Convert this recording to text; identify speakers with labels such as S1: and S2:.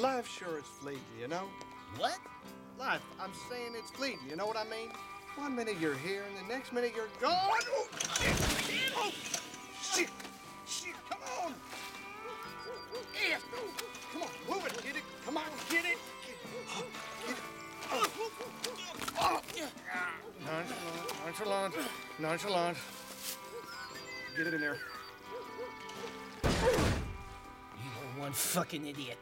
S1: Life sure is fleeting, you know?
S2: What?
S1: Life, I'm saying it's fleeting, you know what I mean? One minute you're here, and the next minute you're gone. Oh, shit! Oh, shit! Shit, come on! Yeah. come on, move it, get it. Come on, get it. Nonchalant, nonchalant, nonchalant. Get it in there.
S2: You're one fucking idiot.